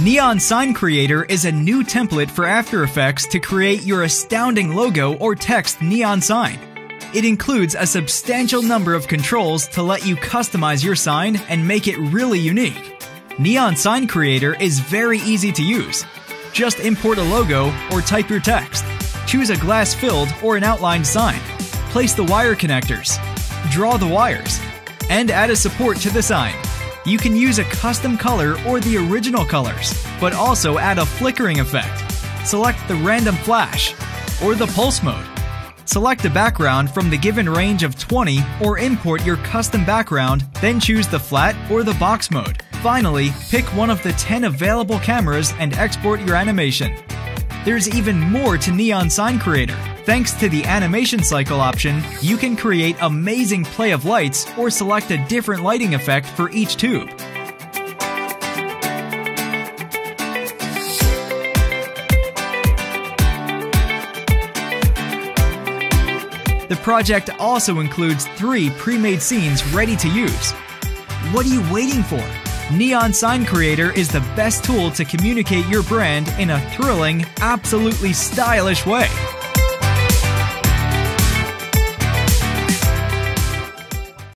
Neon Sign Creator is a new template for After Effects to create your astounding logo or text neon sign. It includes a substantial number of controls to let you customize your sign and make it really unique. Neon Sign Creator is very easy to use. Just import a logo or type your text. Choose a glass filled or an outlined sign. Place the wire connectors. Draw the wires. And add a support to the sign. You can use a custom color or the original colors, but also add a flickering effect. Select the random flash or the pulse mode. Select a background from the given range of 20 or import your custom background, then choose the flat or the box mode. Finally, pick one of the 10 available cameras and export your animation. There's even more to Neon Sign Creator. Thanks to the animation cycle option, you can create amazing play of lights or select a different lighting effect for each tube. The project also includes three pre-made scenes ready to use. What are you waiting for? Neon Sign Creator is the best tool to communicate your brand in a thrilling, absolutely stylish way.